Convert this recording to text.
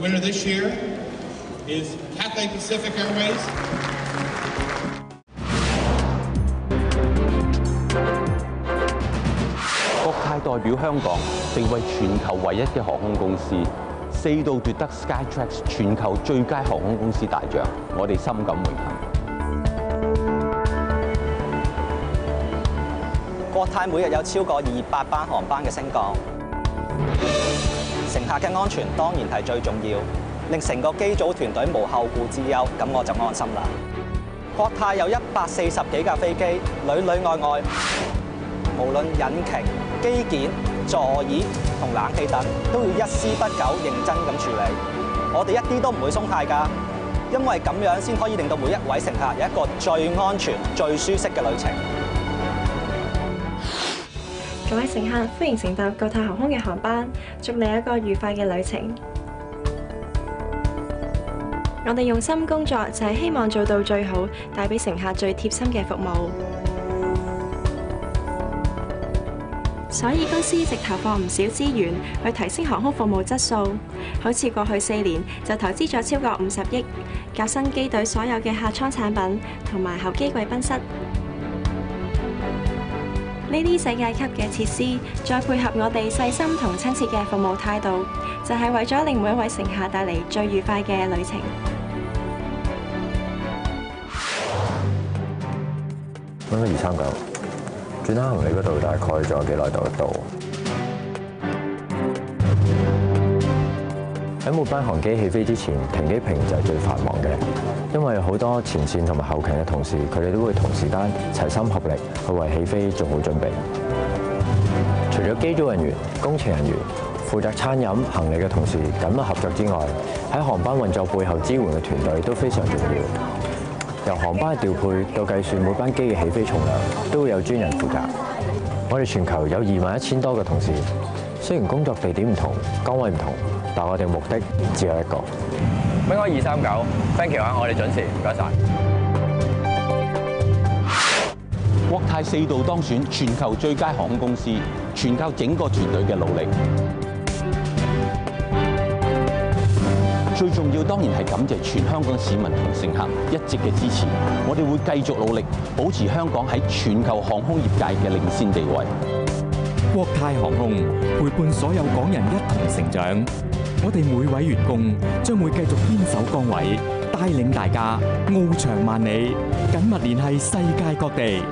winner this year is Cathay Pacific Airways. 國泰代表香港成為全球唯一嘅航空公司，四度奪得 Skytrax 全球最佳航空公司大獎，我哋深感榮幸。國泰每日有超過二百班航班嘅升降，乘客嘅安全當然係最重要，令成個機組團隊無後顧之憂，咁我就安心啦。國泰有一百四十幾架飛機，裏裏外外，無論引擎、機件、座椅同冷氣等，都要一絲不苟、認真咁處理。我哋一啲都唔會鬆懈㗎，因為咁樣先可以令到每一位乘客有一個最安全、最舒適嘅旅程。各位乘客，歡迎乘搭國泰航空嘅航班，祝你一個愉快嘅旅程。我哋用心工作，就係希望做到最好，帶俾乘客最貼心嘅服務。所以公司一直投放唔少資源去提升航空服務質素，好似過去四年就投資咗超過五十億，革新機隊所有嘅客艙產品同埋候機貴賓室。呢啲世界級嘅設施，再配合我哋細心同親切嘅服務態度，就係為咗令每一位乘客帶嚟最愉快嘅旅程。咁二三九，轉下行李嗰度大概仲有幾耐到到？喺每班航機起飛之前，停機坪就係最繁忙嘅，因為好多前線同埋後勤嘅同事，佢哋都會同時間齊心合力去為起飛做好準備。除咗機組人員、工程人員、負責餐飲、行李嘅同事緊密合作之外，喺航班運作背後支援嘅團隊都非常重要。由航班嘅調配到計算每班機嘅起飛重量，都會有專人負責。我哋全球有二萬一千多個同事，雖然工作地點唔同、崗位唔同。但我哋目的只有一個。俾我二三九，thank you 啊！我哋準時，唔該晒。國泰四度當選全球最佳航空公司，全靠整個團隊嘅努力。最重要當然係感謝全香港市民同乘客一直嘅支持，我哋會繼續努力，保持香港喺全球航空業界嘅領先地位。国泰航空陪伴所有港人一同成长。我哋每位员工将会继续坚守岗位，带领大家翱翔万里，紧密联系世界各地。